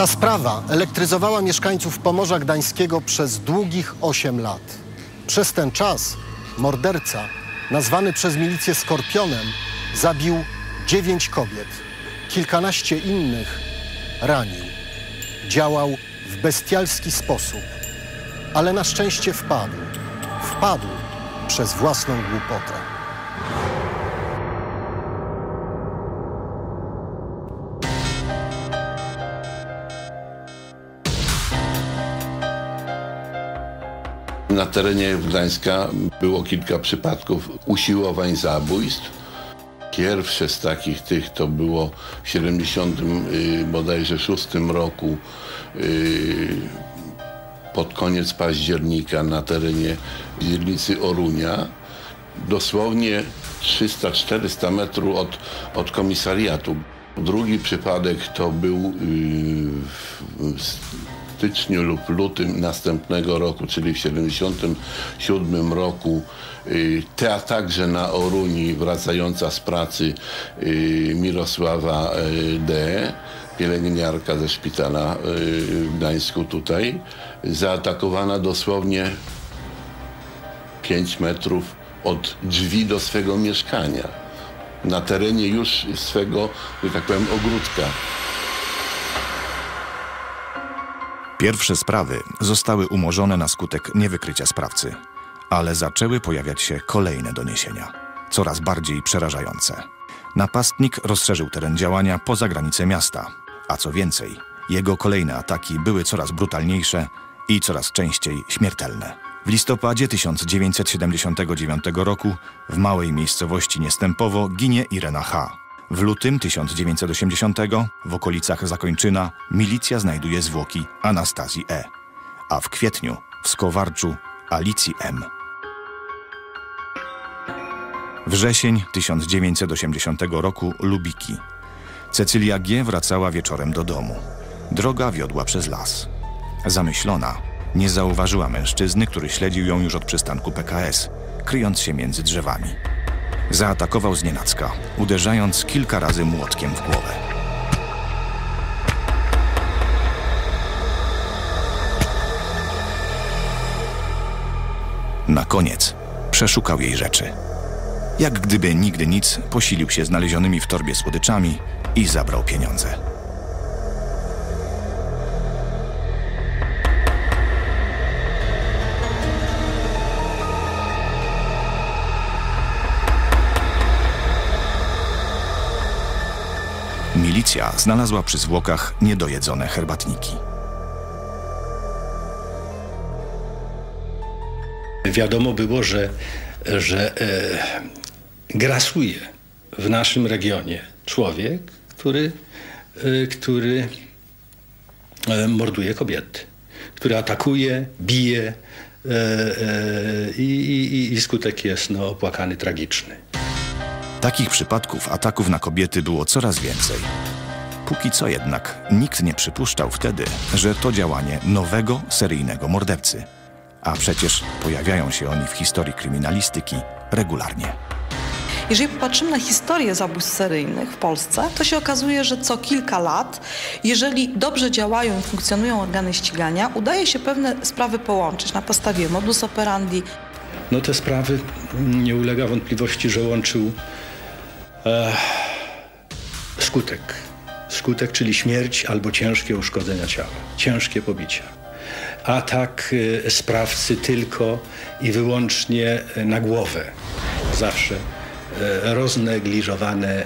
Ta sprawa elektryzowała mieszkańców Pomorza Gdańskiego przez długich 8 lat. Przez ten czas morderca, nazwany przez milicję Skorpionem, zabił 9 kobiet. Kilkanaście innych ranił. Działał w bestialski sposób, ale na szczęście wpadł. Wpadł przez własną głupotę. Na terenie Gdańska było kilka przypadków usiłowań zabójstw. Pierwsze z takich tych to było w 70 y, bodajże 6 roku y, pod koniec października na terenie dzielnicy Orunia. Dosłownie 300-400 metrów od, od komisariatu. Drugi przypadek to był y, w styczniu lub lutym następnego roku, czyli w 77 roku, y, ta także na Oruni wracająca z pracy y, Mirosława y, D., pielęgniarka ze szpitala w Gdańsku tutaj, zaatakowana dosłownie 5 metrów od drzwi do swego mieszkania. Na terenie już swego, że tak powiem, ogródka. Pierwsze sprawy zostały umorzone na skutek niewykrycia sprawcy, ale zaczęły pojawiać się kolejne doniesienia, coraz bardziej przerażające. Napastnik rozszerzył teren działania poza granice miasta, a co więcej, jego kolejne ataki były coraz brutalniejsze i coraz częściej śmiertelne. W listopadzie 1979 roku w małej miejscowości Niestępowo ginie Irena H. W lutym 1980 w okolicach Zakończyna milicja znajduje zwłoki Anastazji E., a w kwietniu w Skowarczu Alicji M. Wrzesień 1980 roku Lubiki. Cecylia G. wracała wieczorem do domu. Droga wiodła przez las. Zamyślona, nie zauważyła mężczyzny, który śledził ją już od przystanku PKS, kryjąc się między drzewami. Zaatakował znienacka, uderzając kilka razy młotkiem w głowę. Na koniec przeszukał jej rzeczy. Jak gdyby nigdy nic, posilił się znalezionymi w torbie słodyczami i zabrał pieniądze. Milicja znalazła przy zwłokach niedojedzone herbatniki. Wiadomo było, że, że e, grasuje w naszym regionie człowiek, który, e, który e, morduje kobiety, który atakuje, bije e, e, i, i, i skutek jest no, opłakany, tragiczny. Takich przypadków ataków na kobiety było coraz więcej. Póki co jednak nikt nie przypuszczał wtedy, że to działanie nowego seryjnego mordercy. A przecież pojawiają się oni w historii kryminalistyki regularnie. Jeżeli popatrzymy na historię zabójstw seryjnych w Polsce, to się okazuje, że co kilka lat, jeżeli dobrze działają i funkcjonują organy ścigania, udaje się pewne sprawy połączyć na podstawie modus operandi. No te sprawy nie ulega wątpliwości, że łączył e, skutek. Skutek, czyli śmierć albo ciężkie uszkodzenia ciała, ciężkie pobicia. Atak e, sprawcy tylko i wyłącznie e, na głowę. Zawsze e, roznegliżowane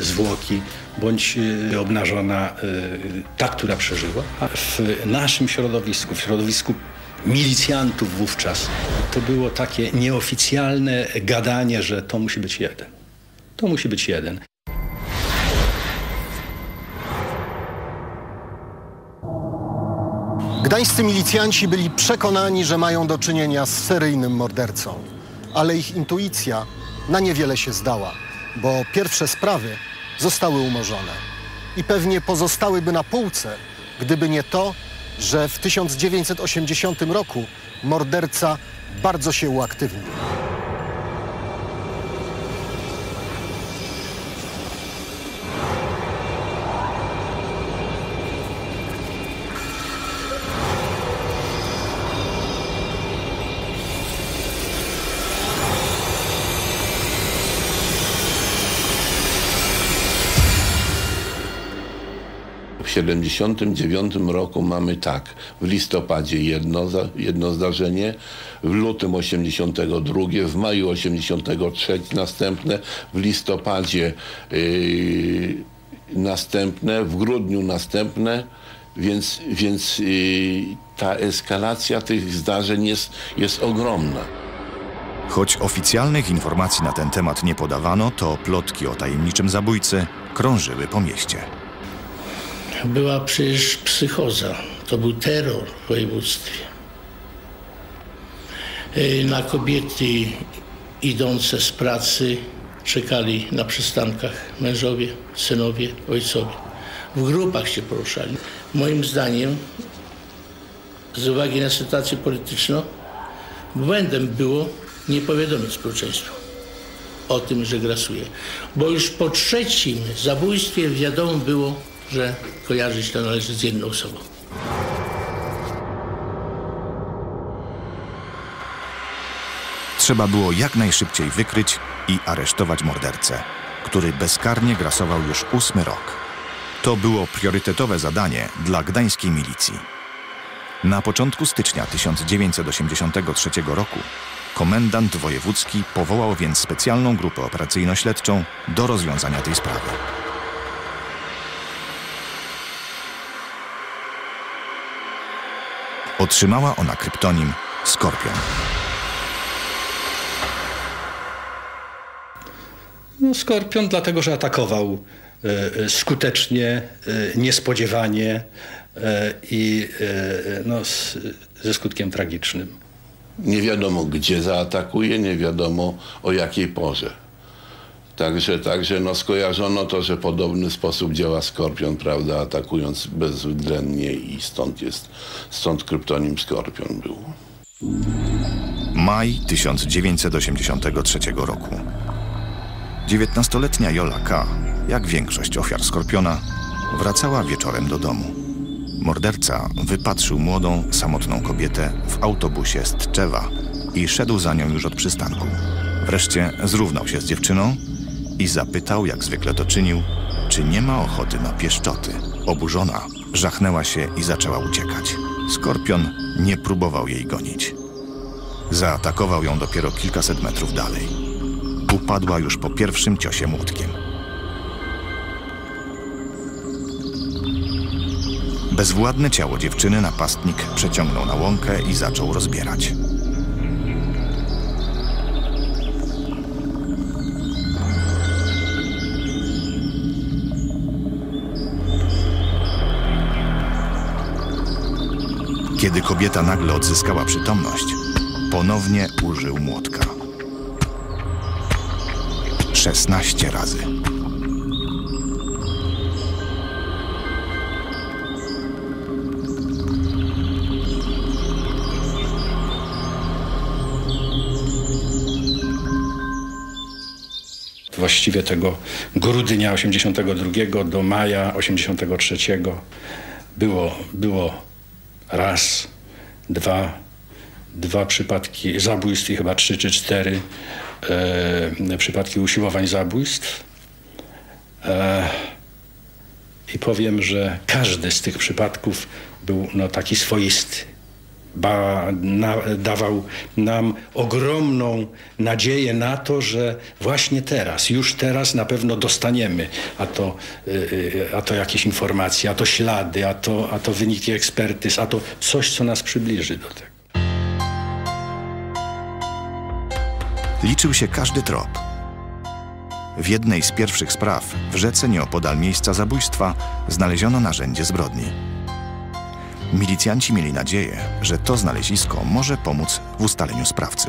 zwłoki bądź obnażona ta, która przeżyła. A w naszym środowisku, w środowisku milicjantów wówczas, to było takie nieoficjalne gadanie, że to musi być jeden. To musi być jeden. Gdańscy milicjanci byli przekonani, że mają do czynienia z seryjnym mordercą, ale ich intuicja na niewiele się zdała, bo pierwsze sprawy zostały umorzone i pewnie pozostałyby na półce, gdyby nie to, że w 1980 roku morderca bardzo się uaktywnił. 79 roku mamy tak, w listopadzie jedno, jedno zdarzenie, w lutym 82, w maju 83 następne, w listopadzie yy, następne, w grudniu następne, więc, więc yy, ta eskalacja tych zdarzeń jest, jest ogromna. Choć oficjalnych informacji na ten temat nie podawano, to plotki o tajemniczym zabójcy krążyły po mieście. Była przecież psychoza. To był terror w województwie. Yy, Na kobiety idące z pracy czekali na przystankach mężowie, synowie, ojcowie. W grupach się poruszali. Moim zdaniem, z uwagi na sytuację polityczną, błędem było nie powiadomić społeczeństwa o tym, że grasuje. Bo już po trzecim zabójstwie wiadomo było, że kojarzyć to należy z jedną osobą. Trzeba było jak najszybciej wykryć i aresztować mordercę, który bezkarnie grasował już ósmy rok. To było priorytetowe zadanie dla gdańskiej milicji. Na początku stycznia 1983 roku komendant wojewódzki powołał więc specjalną grupę operacyjno-śledczą do rozwiązania tej sprawy. Otrzymała ona kryptonim Skorpion. No, Skorpion dlatego, że atakował e, skutecznie, e, niespodziewanie i e, no, z, ze skutkiem tragicznym. Nie wiadomo, gdzie zaatakuje, nie wiadomo o jakiej porze. Także, także no skojarzono to, że podobny sposób działa Skorpion, prawda, atakując bezwzględnie i stąd jest, stąd kryptonim Skorpion był. Maj 1983 roku. 19-letnia Jola K., jak większość ofiar Skorpiona, wracała wieczorem do domu. Morderca wypatrzył młodą, samotną kobietę w autobusie z Tczewa i szedł za nią już od przystanku. Wreszcie zrównał się z dziewczyną i zapytał, jak zwykle to czynił, czy nie ma ochoty na pieszczoty. Oburzona, żachnęła się i zaczęła uciekać. Skorpion nie próbował jej gonić. Zaatakował ją dopiero kilkaset metrów dalej. Upadła już po pierwszym ciosie młotkiem. Bezwładne ciało dziewczyny napastnik przeciągnął na łąkę i zaczął rozbierać. Kiedy kobieta nagle odzyskała przytomność, ponownie użył młotka. 16 razy. Właściwie tego grudnia 82 do maja 83 było, było raz, dwa, dwa przypadki zabójstw i chyba trzy czy cztery e, przypadki usiłowań zabójstw. E, I powiem, że każdy z tych przypadków był no, taki swoisty. Ba, na, dawał nam ogromną nadzieję na to, że właśnie teraz, już teraz na pewno dostaniemy, a to, y, y, a to jakieś informacje, a to ślady, a to, a to wyniki ekspertyz, a to coś, co nas przybliży do tego. Liczył się każdy trop. W jednej z pierwszych spraw w rzece nieopodal miejsca zabójstwa znaleziono narzędzie zbrodni. Milicjanci mieli nadzieję, że to znalezisko może pomóc w ustaleniu sprawcy.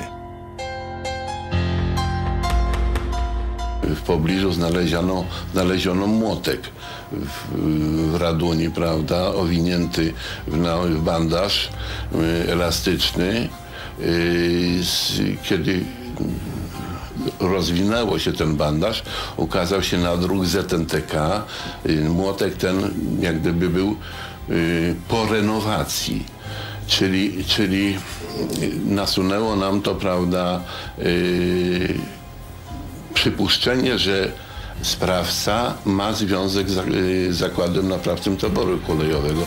W pobliżu znaleziono, znaleziono młotek w, w Raduni, prawda, owinięty w, na, w bandaż y, elastyczny. Y, z, kiedy rozwinęło się ten bandaż, ukazał się nadruk ZNTK. Y, Młotek ten jak gdyby był po renowacji. Czyli, czyli y, nasunęło nam to, prawda, y, przypuszczenie, że sprawca ma związek z y, zakładem naprawczym taboru kolejowego.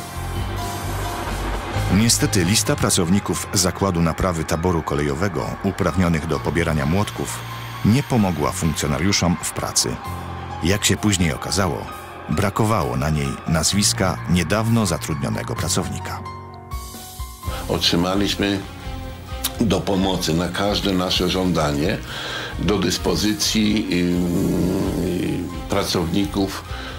Niestety lista pracowników Zakładu Naprawy Taboru Kolejowego uprawnionych do pobierania młotków nie pomogła funkcjonariuszom w pracy. Jak się później okazało, brakowało na niej nazwiska niedawno zatrudnionego pracownika. Otrzymaliśmy do pomocy na każde nasze żądanie do dyspozycji yy, pracowników yy, da,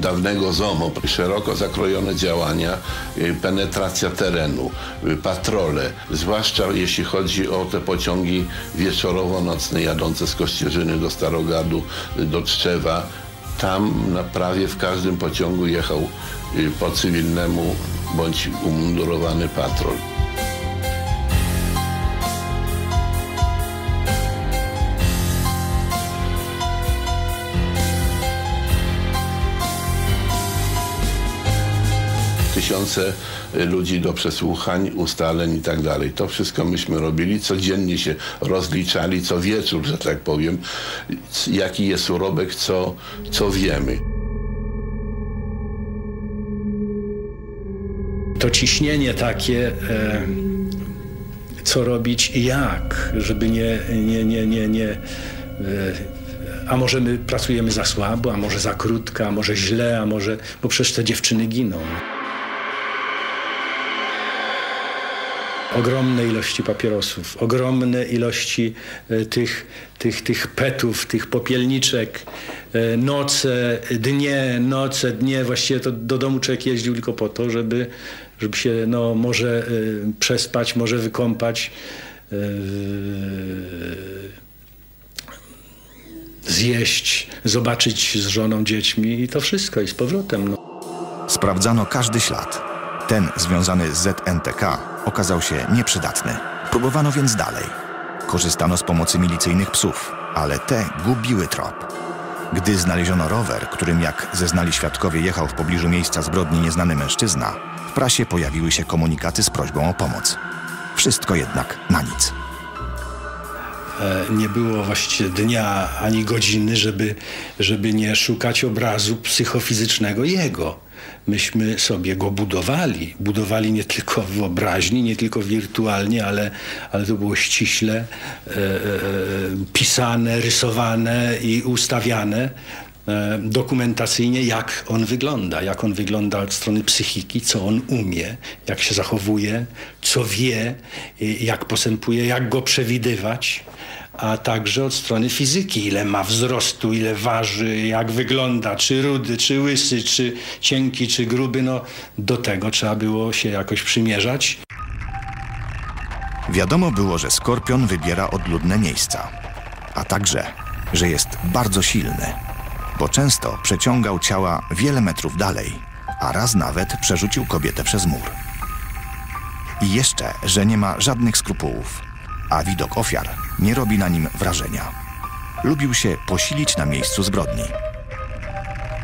dawnego ZOMO. Szeroko zakrojone działania, yy, penetracja terenu, yy, patrole, zwłaszcza jeśli chodzi o te pociągi wieczorowo-nocne jadące z Kościerzyny do Starogadu, yy, do Tczewa. Tam na prawie w każdym pociągu jechał po cywilnemu bądź umundurowany patrol. Tysiące ludzi do przesłuchań, ustaleń i tak dalej. To wszystko myśmy robili, codziennie się rozliczali, co wieczór, że tak powiem, jaki jest urobek, co, co wiemy. To ciśnienie takie, e, co robić i jak, żeby nie, nie, nie, nie, nie e, a może my pracujemy za słabo, a może za krótko, a może źle, a może, bo przecież te dziewczyny giną. Ogromne ilości papierosów, ogromne ilości e, tych, tych, tych petów, tych popielniczek, e, noce, dnie, noce, dnie. Właściwie to do domu człowiek jeździł tylko po to, żeby, żeby się no, może e, przespać, może wykąpać. Zjeść, zobaczyć z żoną, dziećmi i to wszystko i z powrotem. No. Sprawdzano każdy ślad. Ten związany z ZNTK okazał się nieprzydatny. Próbowano więc dalej. Korzystano z pomocy milicyjnych psów, ale te gubiły trop. Gdy znaleziono rower, którym jak zeznali świadkowie jechał w pobliżu miejsca zbrodni nieznany mężczyzna, w prasie pojawiły się komunikaty z prośbą o pomoc. Wszystko jednak na nic. E, nie było właściwie dnia ani godziny, żeby, żeby nie szukać obrazu psychofizycznego jego myśmy sobie go budowali. Budowali nie tylko w wyobraźni, nie tylko wirtualnie, ale, ale to było ściśle e, e, pisane, rysowane i ustawiane e, dokumentacyjnie, jak on wygląda, jak on wygląda od strony psychiki, co on umie, jak się zachowuje, co wie, jak postępuje, jak go przewidywać a także od strony fizyki, ile ma wzrostu, ile waży, jak wygląda, czy rudy, czy łysy, czy cienki, czy gruby, no do tego trzeba było się jakoś przymierzać. Wiadomo było, że skorpion wybiera odludne miejsca, a także, że jest bardzo silny, bo często przeciągał ciała wiele metrów dalej, a raz nawet przerzucił kobietę przez mur. I jeszcze, że nie ma żadnych skrupułów a widok ofiar nie robi na nim wrażenia. Lubił się posilić na miejscu zbrodni.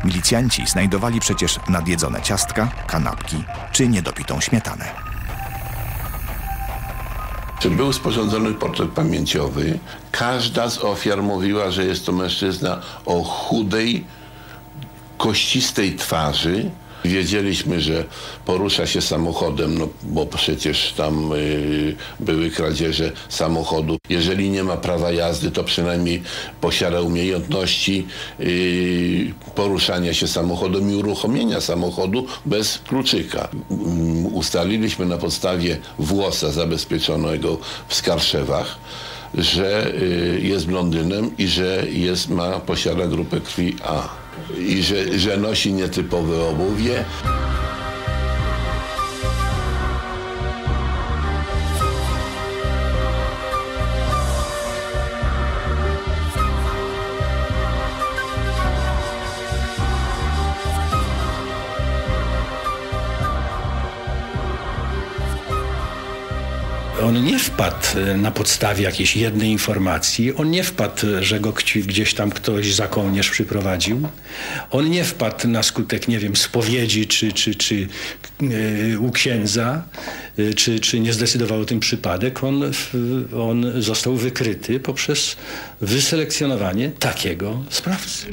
Milicjanci znajdowali przecież nadjedzone ciastka, kanapki czy niedopitą śmietanę. Czy był sporządzony portret pamięciowy? Każda z ofiar mówiła, że jest to mężczyzna o chudej, kościstej twarzy, Wiedzieliśmy, że porusza się samochodem, no bo przecież tam y, były kradzieże samochodu. Jeżeli nie ma prawa jazdy, to przynajmniej posiada umiejętności y, poruszania się samochodem i uruchomienia samochodu bez kluczyka. Ustaliliśmy na podstawie włosa zabezpieczonego w Skarszewach, że y, jest blondynem i że jest, ma, posiada grupę krwi A i że, że nosi nietypowe obuwie. On nie wpadł e, na podstawie jakiejś jednej informacji, on nie wpadł, że go gdzieś tam ktoś za kołnierz przyprowadził. On nie wpadł na skutek, nie wiem, spowiedzi czy, czy, czy yy, u księdza, yy, czy, czy nie zdecydował o tym przypadek. On, on został wykryty poprzez wyselekcjonowanie takiego sprawcy.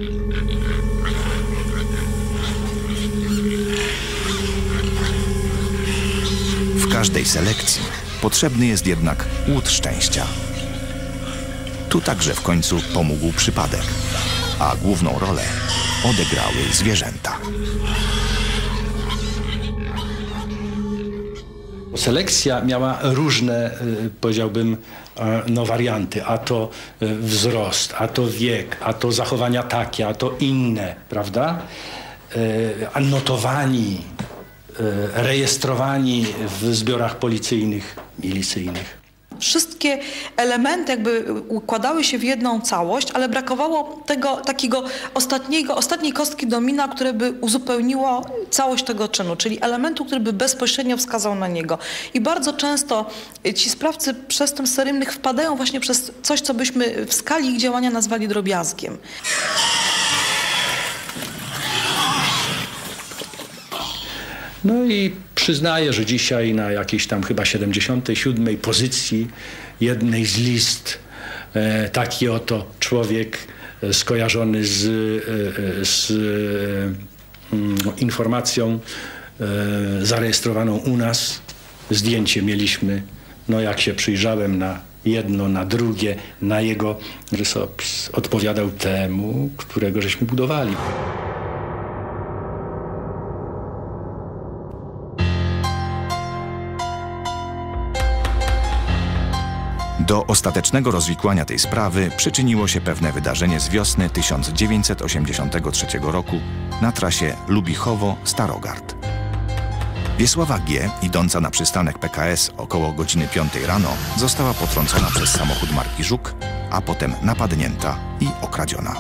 W każdej selekcji potrzebny jest jednak łód szczęścia. Tu także w końcu pomógł przypadek, a główną rolę odegrały zwierzęta. Selekcja miała różne, y, powiedziałbym, no, warianty, a to y, wzrost, a to wiek, a to zachowania takie, a to inne, prawda? Y, Anotowani, rejestrowani w zbiorach policyjnych, milicyjnych. Wszystkie elementy jakby układały się w jedną całość, ale brakowało tego takiego ostatniego, ostatniej kostki domina, które by uzupełniło całość tego czynu, czyli elementu, który by bezpośrednio wskazał na niego. I bardzo często ci sprawcy przestępstw seryjnych wpadają właśnie przez coś, co byśmy w skali ich działania nazwali drobiazgiem. No i przyznaję, że dzisiaj na jakiejś tam chyba 77 pozycji jednej z list e, taki oto człowiek e, skojarzony z, e, z mm, informacją zarejestrowaną u nas. Zdjęcie mieliśmy, no jak się przyjrzałem na jedno, na drugie, na jego rysopis, odpowiadał temu, którego żeśmy budowali. Do ostatecznego rozwikłania tej sprawy przyczyniło się pewne wydarzenie z wiosny 1983 roku na trasie Lubichowo-Starogard. Wiesława G., idąca na przystanek PKS około godziny 5 rano, została potrącona przez samochód marki Żuk, a potem napadnięta i okradziona.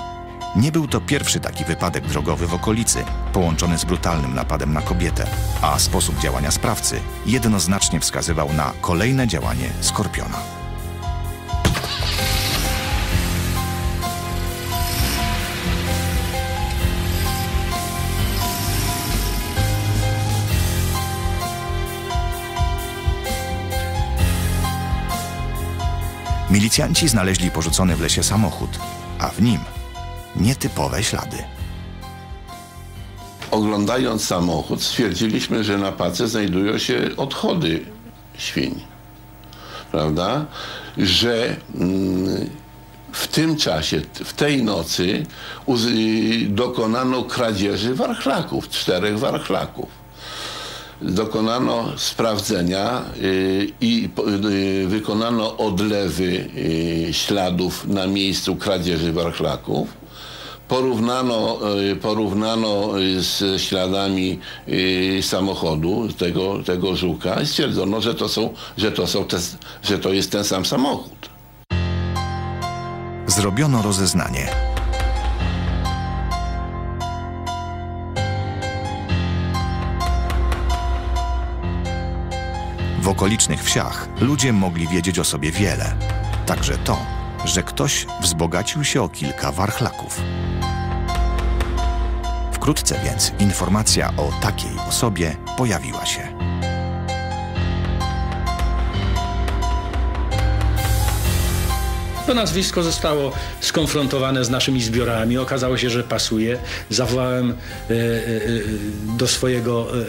Nie był to pierwszy taki wypadek drogowy w okolicy, połączony z brutalnym napadem na kobietę, a sposób działania sprawcy jednoznacznie wskazywał na kolejne działanie Skorpiona. Milicjanci znaleźli porzucony w lesie samochód, a w nim nietypowe ślady. Oglądając samochód, stwierdziliśmy, że na pace znajdują się odchody świń. Prawda? Że mm, w tym czasie, w tej nocy dokonano kradzieży warchlaków, czterech warchlaków dokonano sprawdzenia y, i y, wykonano odlewy y, śladów na miejscu kradzieży warchlaków. Porównano, porównano z śladami samochodu tego, tego żuka i stwierdzono, że to, są, że, to są te, że to jest ten sam samochód. Zrobiono rozeznanie. W okolicznych wsiach ludzie mogli wiedzieć o sobie wiele. Także to, że ktoś wzbogacił się o kilka warchlaków. Wkrótce więc informacja o takiej osobie pojawiła się. To nazwisko zostało skonfrontowane z naszymi zbiorami. Okazało się, że pasuje. Zawołałem e, e, do swojego e,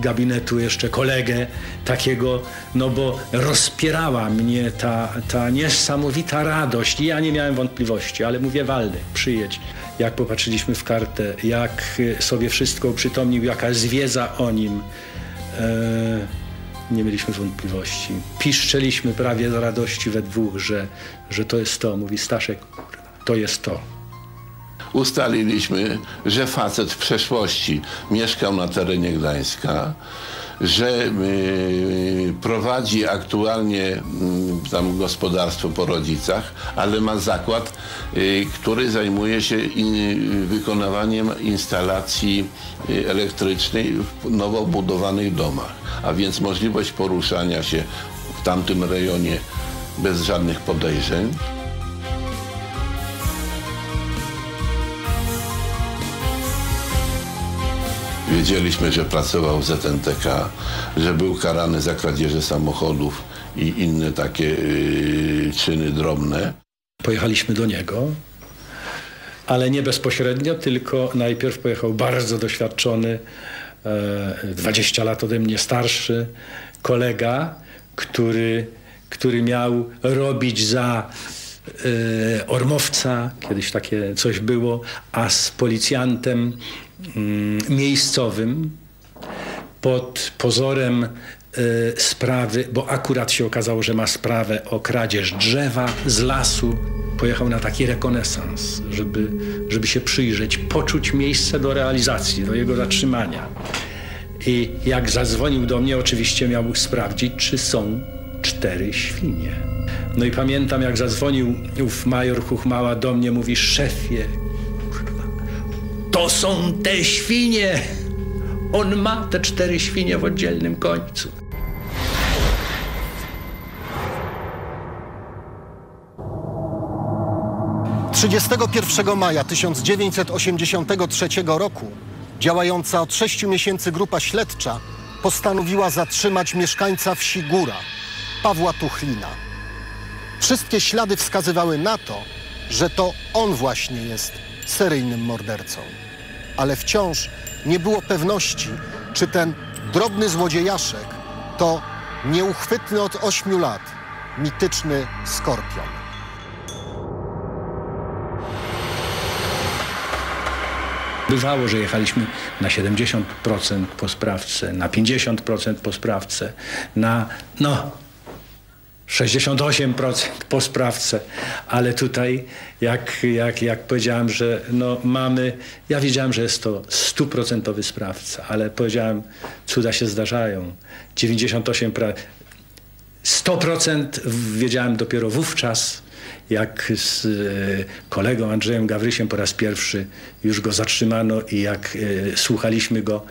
gabinetu jeszcze kolegę takiego, no bo rozpierała mnie ta, ta niesamowita radość. I ja nie miałem wątpliwości, ale mówię Waldek, przyjedź. Jak popatrzyliśmy w kartę, jak sobie wszystko uprzytomnił, jaka zwiedza o nim. E, nie mieliśmy wątpliwości. Piszczeliśmy prawie z radości we dwóch, że, że to jest to. Mówi Staszek, to jest to. Ustaliliśmy, że facet w przeszłości mieszkał na terenie Gdańska, że y, prowadzi aktualnie y, tam gospodarstwo po rodzicach, ale ma zakład, y, który zajmuje się wykonywaniem instalacji y, elektrycznej w nowo budowanych domach, a więc możliwość poruszania się tamtym rejonie bez żadnych podejrzeń. Wiedzieliśmy, że pracował w ZNTK, że był karany za kradzieże samochodów i inne takie yy, czyny drobne. Pojechaliśmy do niego, ale nie bezpośrednio, tylko najpierw pojechał bardzo doświadczony, e, 20 lat ode mnie starszy kolega, który, który miał robić za e, Ormowca, kiedyś takie coś było, a z policjantem miejscowym pod pozorem e, sprawy, bo akurat się okazało, że ma sprawę o kradzież drzewa z lasu. Pojechał na taki rekonesans, żeby, żeby się przyjrzeć, poczuć miejsce do realizacji, do jego zatrzymania. I jak zadzwonił do mnie, oczywiście miał sprawdzić, czy są cztery świnie. No i pamiętam, jak zadzwonił ów major Huchmała do mnie, mówi, szefie, to są te świnie! On ma te cztery świnie w oddzielnym końcu. Trzydziestego 31 maja 1983 roku działająca od 6 miesięcy grupa śledcza postanowiła zatrzymać mieszkańca wsi Góra, Pawła Tuchlina. Wszystkie ślady wskazywały na to, że to on właśnie jest seryjnym mordercą. Ale wciąż nie było pewności, czy ten drobny złodziejaszek to nieuchwytny od ośmiu lat mityczny skorpion. Bywało, że jechaliśmy na 70% po sprawce, na 50% po sprawce, na no 68% po sprawce, ale tutaj jak, jak, jak powiedziałem, że no mamy, ja wiedziałem, że jest to stuprocentowy sprawca, ale powiedziałem, cuda się zdarzają. 98, pra- 100% wiedziałem dopiero wówczas, jak z e, kolegą Andrzejem Gawrysiem po raz pierwszy już go zatrzymano i jak e, słuchaliśmy go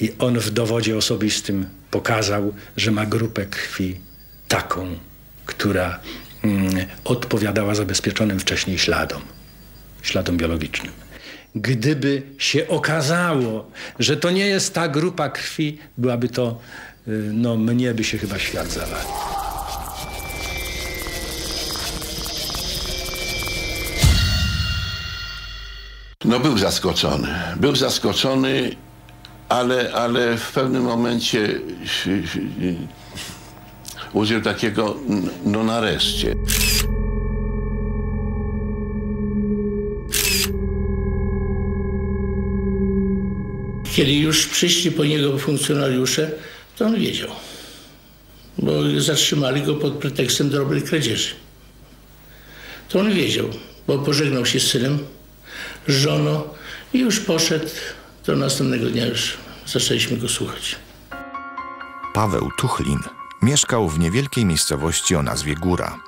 i on w dowodzie osobistym pokazał, że ma grupę krwi taką, która mm, odpowiadała zabezpieczonym wcześniej śladom, śladom biologicznym. Gdyby się okazało, że to nie jest ta grupa krwi, byłaby to, y, no mnie by się chyba świat zawalił. No był zaskoczony. Był zaskoczony, ale, ale w pewnym momencie użył takiego no nareszcie. Kiedy już przyszli po niego funkcjonariusze, to on wiedział. Bo zatrzymali go pod pretekstem drobnych kradzieży. To on wiedział, bo pożegnał się z synem, z żoną i już poszedł. Do następnego dnia już zaczęliśmy go słuchać. Paweł Tuchlin mieszkał w niewielkiej miejscowości o nazwie Góra.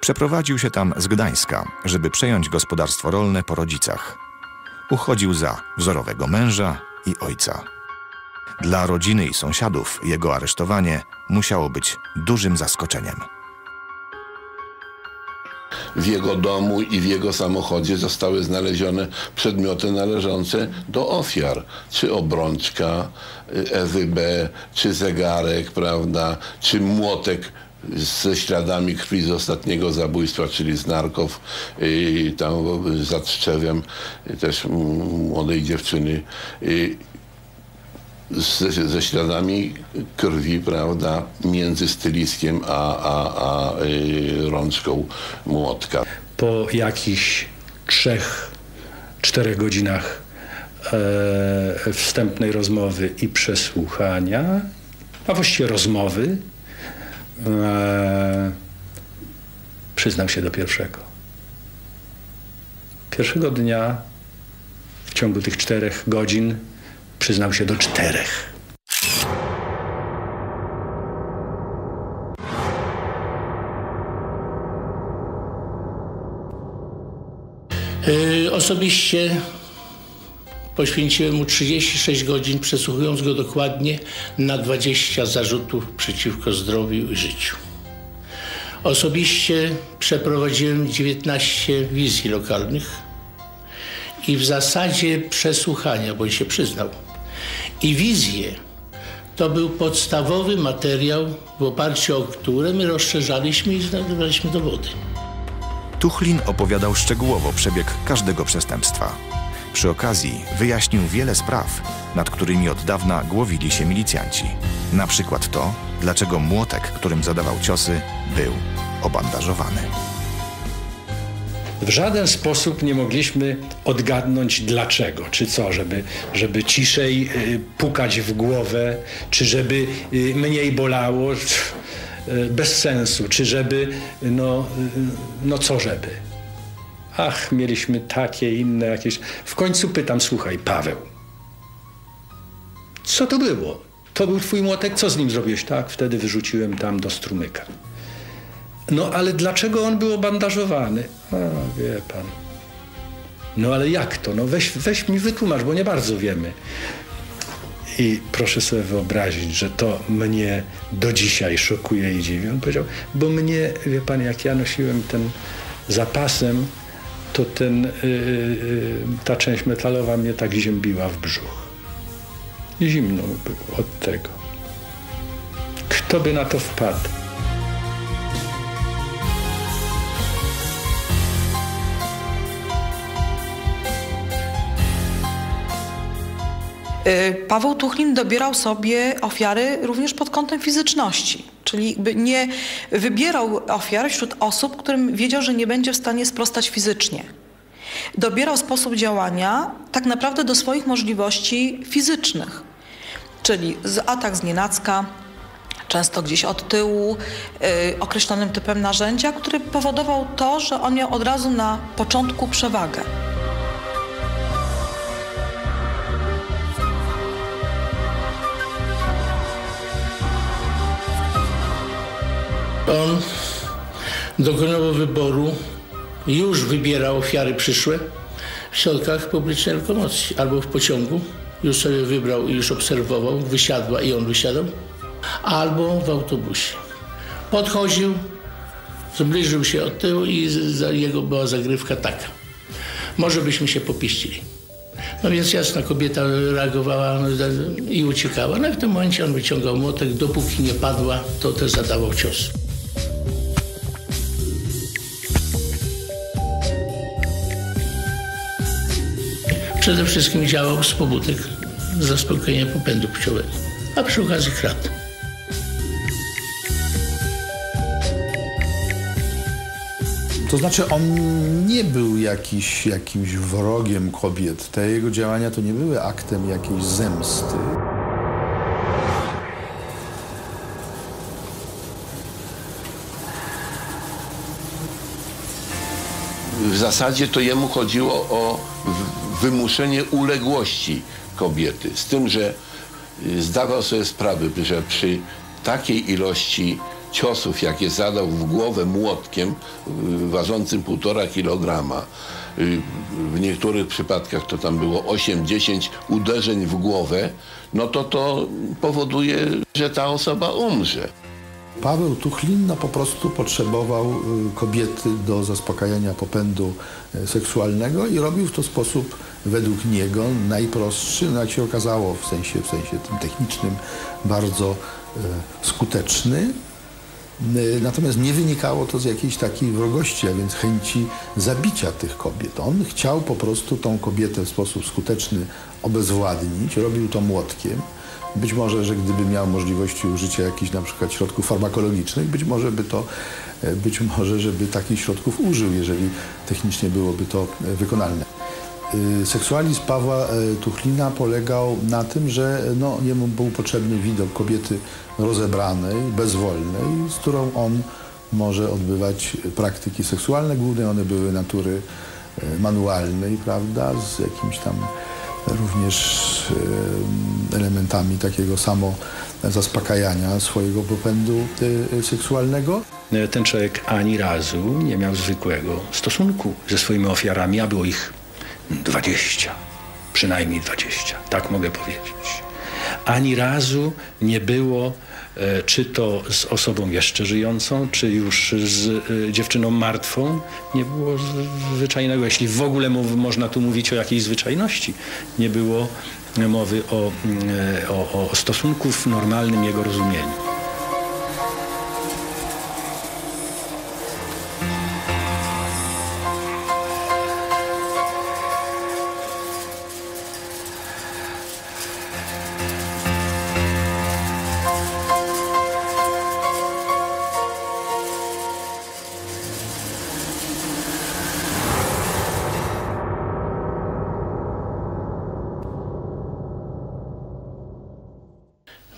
Przeprowadził się tam z Gdańska, żeby przejąć gospodarstwo rolne po rodzicach. Uchodził za wzorowego męża i ojca. Dla rodziny i sąsiadów jego aresztowanie musiało być dużym zaskoczeniem. W jego domu i w jego samochodzie zostały znalezione przedmioty należące do ofiar. Czy obrączka Ewy B., czy zegarek, prawda, czy młotek ze śladami krwi z ostatniego zabójstwa, czyli z Narkow, y, tam za Trzczewem, y, też młodej dziewczyny. Y, ze, ze śladami krwi, prawda, między styliskiem a, a, a y, rączką młotka. Po jakichś trzech, czterech godzinach e, wstępnej rozmowy i przesłuchania, a właściwie rozmowy, e, przyznał się do pierwszego. Pierwszego dnia w ciągu tych czterech godzin przyznał się do czterech. Yy, osobiście Poświęciłem mu 36 godzin, przesłuchując go dokładnie na 20 zarzutów przeciwko zdrowiu i życiu. Osobiście przeprowadziłem 19 wizji lokalnych i w zasadzie przesłuchania, bo się przyznał. I wizje to był podstawowy materiał, w oparciu o który my rozszerzaliśmy i znajdowaliśmy dowody. Tuchlin opowiadał szczegółowo przebieg każdego przestępstwa. Przy okazji wyjaśnił wiele spraw, nad którymi od dawna głowili się milicjanci. Na przykład to, dlaczego młotek, którym zadawał ciosy, był obandażowany. W żaden sposób nie mogliśmy odgadnąć dlaczego, czy co, żeby, żeby ciszej y, pukać w głowę, czy żeby y, mniej bolało, y, bez sensu, czy żeby, no, no co żeby. Ach, mieliśmy takie, inne jakieś. W końcu pytam, słuchaj, Paweł, co to było? To był twój młotek, co z nim zrobiłeś? Tak, wtedy wyrzuciłem tam do strumyka. No ale dlaczego on był obandażowany? A, wie pan. No ale jak to? No weź, weź mi wytłumacz, bo nie bardzo wiemy. I proszę sobie wyobrazić, że to mnie do dzisiaj szokuje i dziwi. On powiedział, bo mnie, wie pan, jak ja nosiłem ten zapasem, to ten, yy, yy, ta część metalowa mnie tak ziębiła w brzuch. Zimno było od tego. Kto by na to wpadł? Paweł Tuchlin dobierał sobie ofiary również pod kątem fizyczności, czyli nie wybierał ofiar wśród osób, którym wiedział, że nie będzie w stanie sprostać fizycznie. Dobierał sposób działania tak naprawdę do swoich możliwości fizycznych, czyli atak z nienacka, często gdzieś od tyłu, yy, określonym typem narzędzia, który powodował to, że on miał od razu na początku przewagę. On dokonywał wyboru, już wybierał ofiary przyszłe w środkach publicznej lokomocji albo w pociągu. Już sobie wybrał i już obserwował, wysiadła i on wysiadał, albo w autobusie. Podchodził, zbliżył się od tyłu i za jego była zagrywka taka. Może byśmy się popieścili. No więc jasna kobieta reagowała no, i uciekała. No i w tym momencie on wyciągał młotek, dopóki nie padła, to też zadawał cios. Przede wszystkim działał z pobudek zaspokojenia popędu płciowego, a przy okazji krat. To znaczy on nie był jakiś, jakimś wrogiem kobiet. Te jego działania to nie były aktem jakiejś zemsty. w zasadzie to jemu chodziło o wymuszenie uległości kobiety. Z tym, że y, zdawał sobie sprawę, że przy takiej ilości ciosów, jakie zadał w głowę młotkiem y, ważącym półtora kilograma, y, w niektórych przypadkach to tam było 8-10 uderzeń w głowę, no to to powoduje, że ta osoba umrze. Paweł Tuchlin no, po prostu potrzebował kobiety do zaspokajania popędu seksualnego i robił w to sposób według niego najprostszy, no jak się okazało w sensie, w sensie tym technicznym bardzo y, skuteczny. Natomiast nie wynikało to z jakiejś takiej wrogości, a więc chęci zabicia tych kobiet. On chciał po prostu tą kobietę w sposób skuteczny obezwładnić, robił to młotkiem. Być może, że gdyby miał możliwości użycia jakichś na przykład środków farmakologicznych, być może by to, e, być może, żeby takich środków użył, jeżeli technicznie byłoby to e, wykonalne. E, seksualizm Pawła Tuchlina polegał na tym, że no, jemu był potrzebny widok kobiety rozebranej, bezwolnej, z którą on może odbywać praktyki seksualne. Głównie one były natury manualnej, prawda, z jakimś tam również elementami takiego samo zaspokajania swojego popędu seksualnego. Ten człowiek ani razu nie miał zwykłego stosunku ze swoimi ofiarami, a było ich dwadzieścia. Przynajmniej 20, tak mogę powiedzieć. Ani razu nie było, e, czy to z osobą jeszcze żyjącą, czy już z e, dziewczyną martwą, nie było zwyczajnego, jeśli w ogóle można tu mówić o jakiejś zwyczajności, nie było mowy o, mm, e, o, o stosunku w normalnym jego rozumieniu.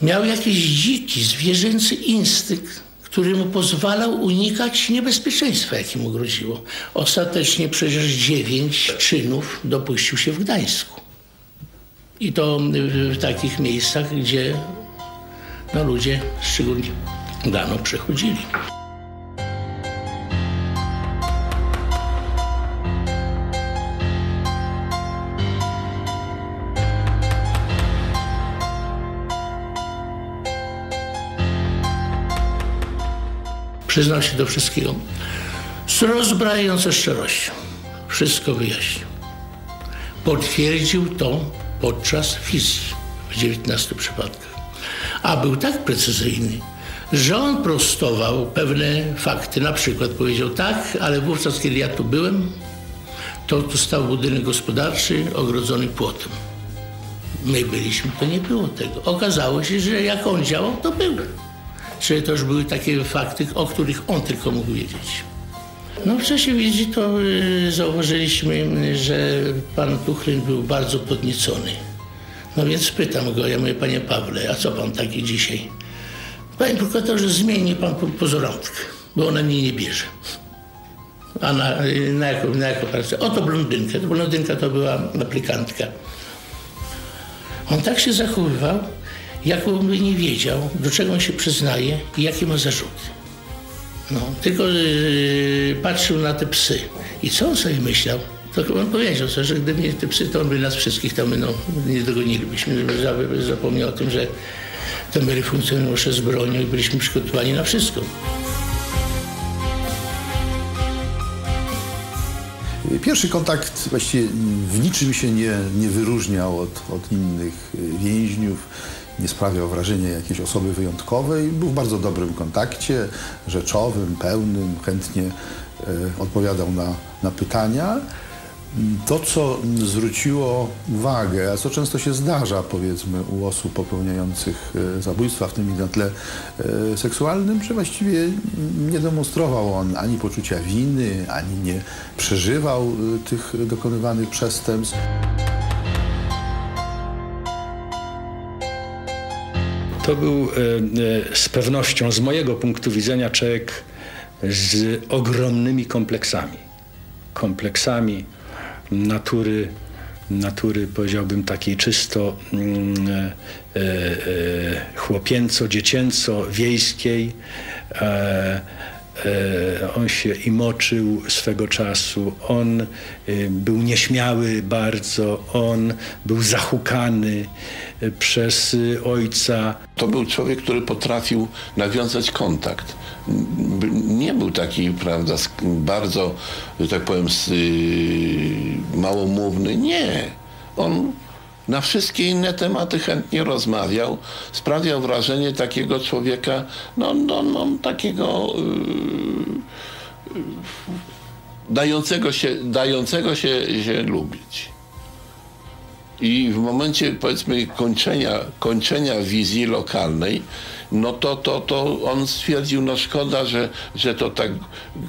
Miał jakiś dziki, zwierzęcy instynkt, który mu pozwalał unikać niebezpieczeństwa, jakie mu groziło. Ostatecznie przecież dziewięć czynów dopuścił się w Gdańsku. I to w takich miejscach, gdzie no, ludzie szczególnie dano przechodzili. Przyznał się do wszystkiego z rozbrajającą szczerością. Wszystko wyjaśnił. Potwierdził to podczas wizji w 19 przypadkach. A był tak precyzyjny, że on prostował pewne fakty. Na przykład powiedział tak, ale wówczas, kiedy ja tu byłem, to tu stał budynek gospodarczy ogrodzony płotem. My byliśmy, to nie było tego. Okazało się, że jak on działał, to był. Czyli to już były takie fakty, o których on tylko mógł wiedzieć. No w czasie wizyty to y, zauważyliśmy, że pan Tuchlin był bardzo podniecony. No więc pytam go, ja mówię, panie Pawle, a co pan taki dzisiaj? Panie prokuratorze, zmieni pan pozorątkę, bo ona mnie nie bierze. A na, na, jaką, na jaką pracę? Oto blondynkę. Blondynka to była aplikantka. On tak się zachowywał, jakby nie wiedział, do czego on się przyznaje i jakie ma zarzuty. No, tylko yy, patrzył na te psy. I co on sobie myślał? To on powiedział że gdyby nie te psy, to on by nas wszystkich tam no, nie dogonilibyśmy. Zapomniał o tym, że temery funkcjonują jeszcze z bronią i byliśmy przygotowani na wszystko. Pierwszy kontakt właściwie w niczym się nie, nie wyróżniał od, od innych więźniów nie sprawiał wrażenia jakiejś osoby wyjątkowej. Był w bardzo dobrym kontakcie, rzeczowym, pełnym, chętnie e, odpowiadał na, na pytania. To, co zwróciło uwagę, a co często się zdarza, powiedzmy, u osób popełniających e, zabójstwa, w tym i na tle e, seksualnym, że właściwie nie demonstrował on ani poczucia winy, ani nie przeżywał tych dokonywanych przestępstw. To był e, e, z pewnością, z mojego punktu widzenia, człowiek z ogromnymi kompleksami. Kompleksami natury, natury powiedziałbym takiej czysto mm, e. On się imoczył swego czasu, on był nieśmiały bardzo, on był zahukany przez ojca. To był człowiek, który potrafił nawiązać kontakt. Nie był taki, prawda, bardzo, że tak powiem, małomówny. Nie. On na wszystkie inne tematy chętnie rozmawiał. Sprawiał wrażenie takiego człowieka, no, no, no takiego yy, dającego się, dającego się, się lubić. I w momencie, powiedzmy, kończenia, kończenia wizji lokalnej, no to, to, to on stwierdził, no szkoda, że, że to tak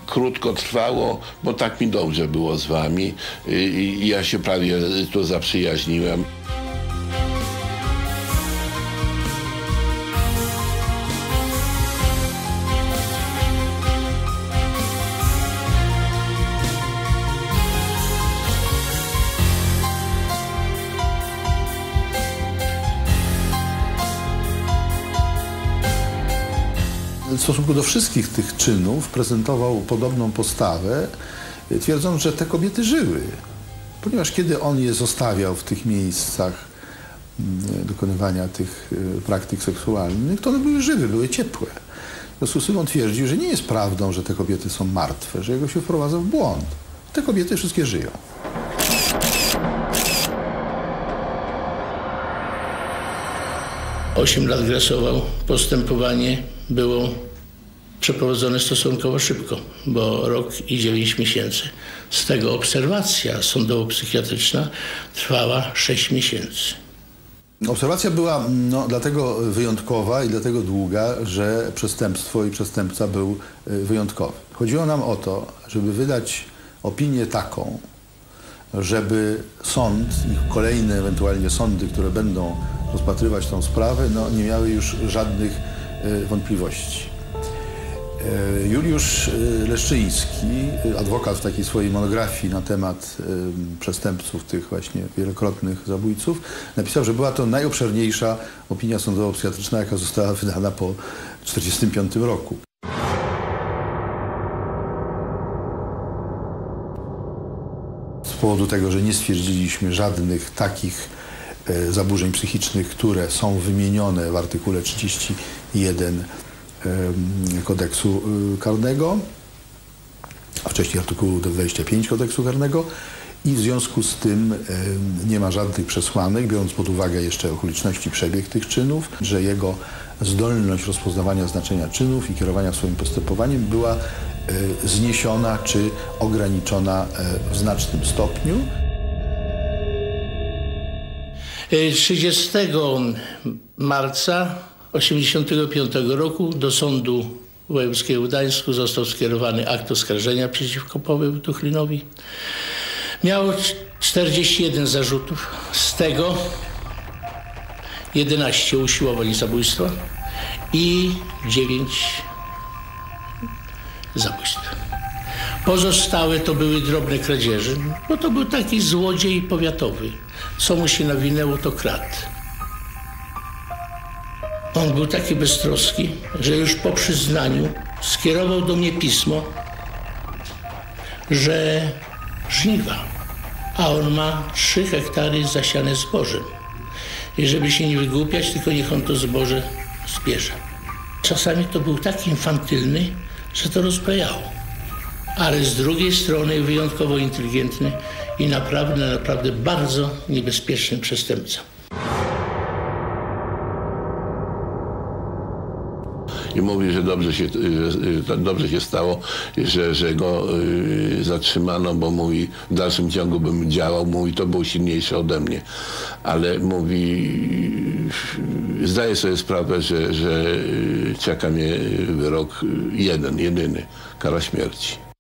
krótko trwało, bo tak mi dobrze było z wami i, i ja się prawie tu zaprzyjaźniłem. Stosunku do wszystkich tych czynów prezentował podobną postawę, twierdząc, że te kobiety żyły. ponieważ kiedy on je zostawiał w tych miejscach mm, dokonywania tych y, praktyk seksualnych, to one były żywe, były ciepłe. W związku z tym on twierdził, że nie jest prawdą, że te kobiety są martwe, że jego się wprowadza w błąd. Te kobiety wszystkie żyją. Osiem lat grasował. Postępowanie było przeprowadzone stosunkowo szybko, bo rok i dziewięć miesięcy. Z tego obserwacja sądowo-psychiatryczna trwała sześć miesięcy. Obserwacja była no, dlatego wyjątkowa i dlatego długa, że przestępstwo i przestępca był y, wyjątkowy. Chodziło nam o to, żeby wydać opinię taką, żeby sąd i kolejne ewentualnie sądy, które będą rozpatrywać tą sprawę, no, nie miały już żadnych y, wątpliwości. E, Juliusz e, Leszczyński, e, adwokat w takiej swojej monografii na temat przestępców, tych właśnie wielokrotnych zabójców, napisał, że była to najobszerniejsza opinia sądowo-psychiatryczna, jaka została wydana po 1945 roku. Z powodu tego, że nie stwierdziliśmy żadnych takich zaburzeń psychicznych, które są wymienione w artykule 31 kodeksu y, karnego, a wcześniej artykułu 25 kodeksu karnego i w związku z tym nie ma żadnych przesłanek, biorąc pod uwagę jeszcze okoliczności przebieg tych czynów, że jego zdolność rozpoznawania znaczenia czynów i kierowania swoim postępowaniem była e, zniesiona czy ograniczona e, w znacznym stopniu. 30 marca 1985 roku do Sądu Wojewódzkiego w Gdańsku został skierowany akt oskarżenia przeciwko Pawłowi Tuchlinowi. Miał 41 zarzutów, z tego 11 usiłowań zabójstwa i 9 zabójstw. Pozostałe to były drobne kradzieże, bo to był taki złodziej powiatowy. Co mu się nawinęło, to krat. On był taki beztroski, że już po przyznaniu skierował do mnie pismo, że żniwa, a on ma trzy hektary zasiane zbożem. I żeby się nie wygłupiać, tylko niech on to zboże zbierze. Czasami to był tak infantylny, że to rozbrajało. Ale z drugiej strony wyjątkowo inteligentny i naprawdę, naprawdę bardzo niebezpieczny przestępca. I mówi, że dobrze się, że dobrze się stało, że, że go y, zatrzymano, bo mówi, w dalszym ciągu bym działał, mówi, to był silniejszy ode mnie. Ale mówi, zdaję sobie sprawę, że, że czeka mnie wyrok jeden, jedyny, kara śmierci.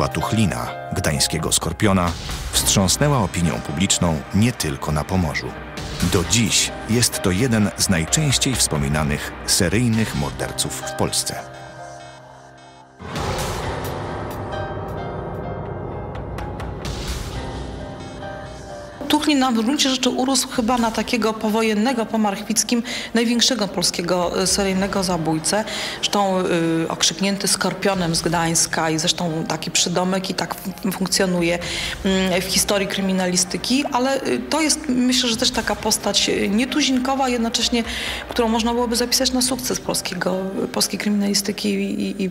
Pawła Tuchlina, gdańskiego Skorpiona, wstrząsnęła opinią publiczną nie tylko na Pomorzu. Do dziś jest to jeden z najczęściej wspominanych seryjnych morderców w Polsce. Tuchlin na w gruncie rzeczy urósł chyba na takiego powojennego po Marchwickim największego polskiego y, seryjnego zabójcę. Zresztą y, okrzyknięty Skorpionem z Gdańska i zresztą taki przydomek i tak funkcjonuje y, w historii kryminalistyki, ale y, to jest myślę, że też taka postać nietuzinkowa, jednocześnie którą można byłoby zapisać na sukces polskiego, polskiej kryminalistyki i, i, i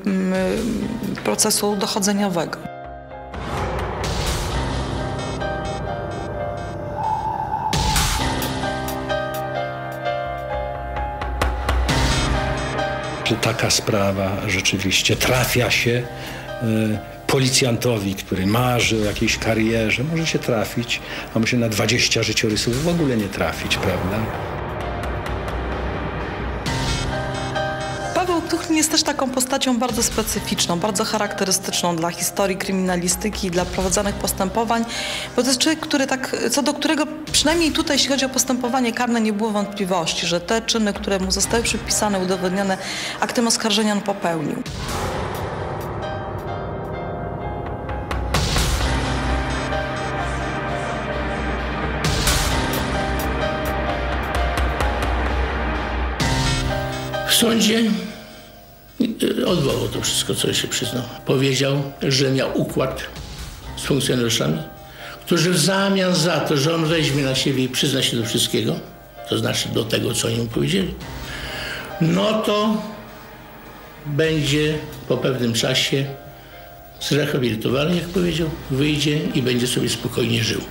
procesu dochodzeniowego. Że taka sprawa rzeczywiście trafia się y, policjantowi, który marzy o jakiejś karierze, może się trafić, a może na 20 życiorysów w ogóle nie trafić, prawda? Jest też taką postacią bardzo specyficzną, bardzo charakterystyczną dla historii kryminalistyki dla prowadzonych postępowań, bo to jest człowiek, który tak, co do którego przynajmniej tutaj, jeśli chodzi o postępowanie karne, nie było wątpliwości, że te czyny, które mu zostały przypisane, udowodnione aktem oskarżenia, on popełnił. Sądzie odwołał to wszystko, co się przyznał. Powiedział, że miał układ z funkcjonariuszami, którzy w zamian za to, że on weźmie na siebie i przyzna się do wszystkiego, to znaczy do tego, co oni mu powiedzieli, no to będzie po pewnym czasie zrehabilitowany, jak powiedział, wyjdzie i będzie sobie spokojnie żył.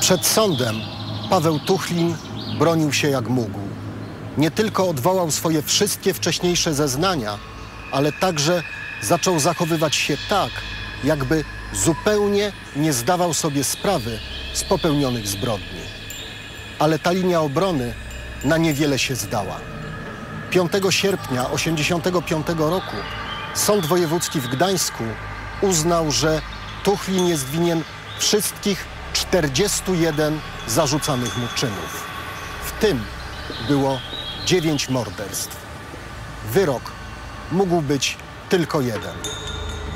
Przed sądem Paweł Tuchlin bronił się jak mógł. Nie tylko odwołał swoje wszystkie wcześniejsze zeznania, ale także zaczął zachowywać się tak, jakby zupełnie nie zdawał sobie sprawy z popełnionych zbrodni. Ale ta linia obrony na niewiele się zdała. 5 sierpnia 1985 roku Sąd Wojewódzki w Gdańsku uznał, że Tuchlin jest winien wszystkich 41 zarzucanych mu czynów. Tym było 9 morderstw. Wyrok mógł być tylko jeden.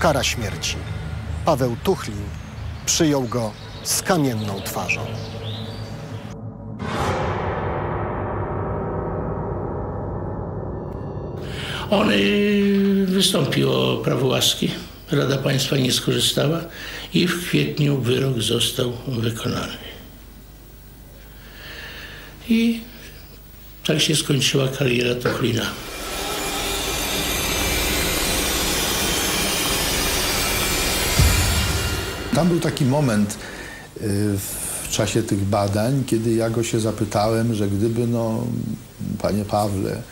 Kara śmierci. Paweł Tuchlin przyjął go z kamienną twarzą. On y, wystąpił o prawo łaski. Rada Państwa nie skorzystała i w kwietniu wyrok został wykonany. I tak się skończyła kariera Tuchlina. Tam był taki moment y, w czasie tych badań, kiedy ja go się zapytałem, że gdyby, no, panie Pawle,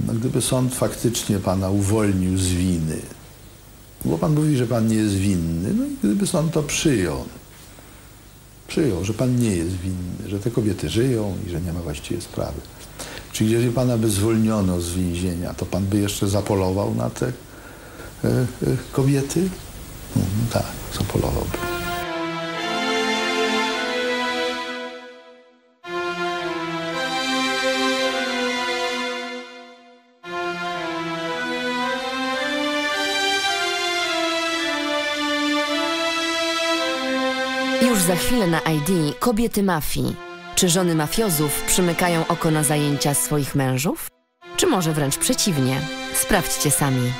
no, gdyby sąd faktycznie pana uwolnił z winy, bo pan mówi, że pan nie jest winny, no i gdyby sąd to przyjął, przyjął, że pan nie jest winny, że te kobiety żyją i że nie ma właściwie sprawy. Czy jeżeli pana by zwolniono z więzienia, to pan by jeszcze zapolował na te e, e, kobiety? Mhm, tak, zapolowałby. Za chwilę na ID kobiety mafii. Czy żony mafiozów przymykają oko na zajęcia swoich mężów? Czy może wręcz przeciwnie? Sprawdźcie sami.